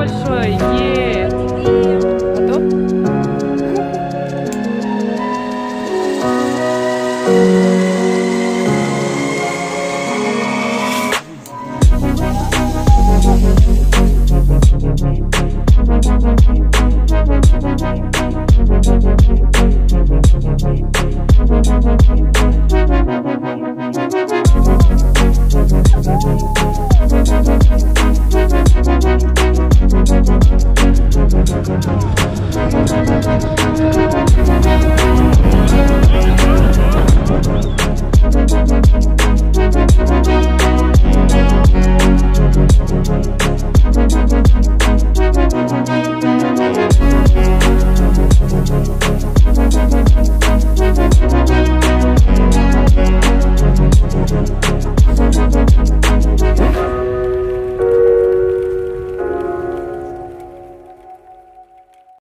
большое. Е -е -е. Готов? Thank